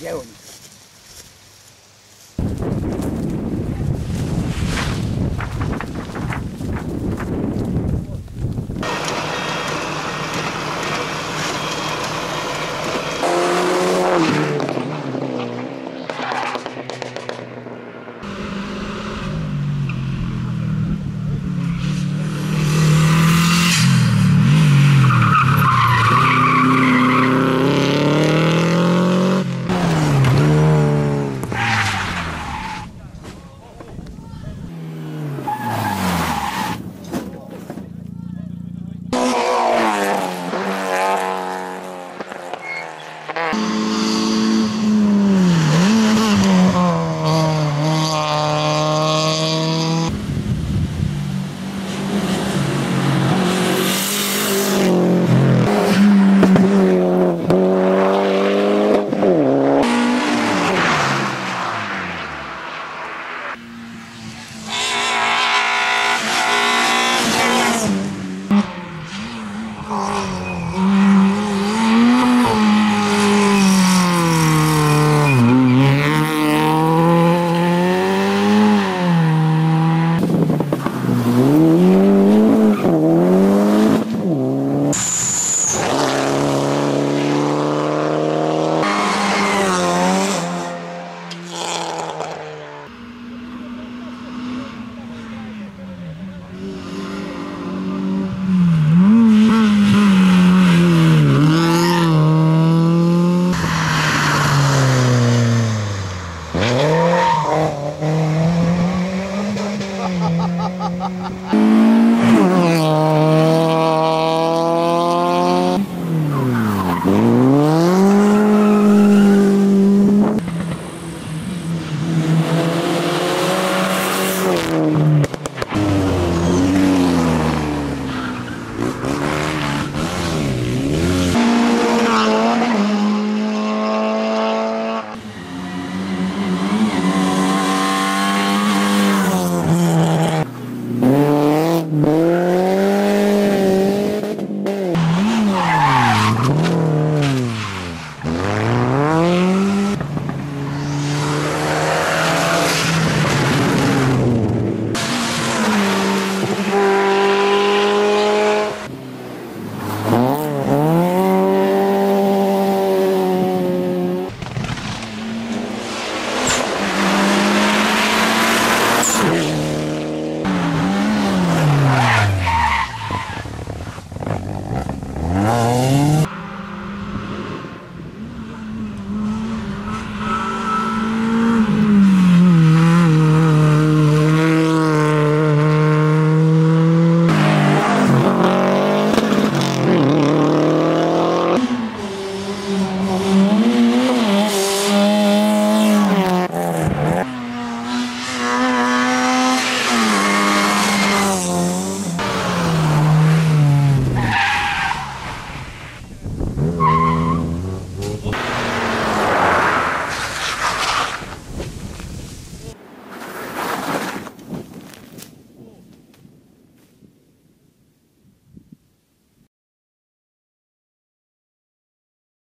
耶！Bye.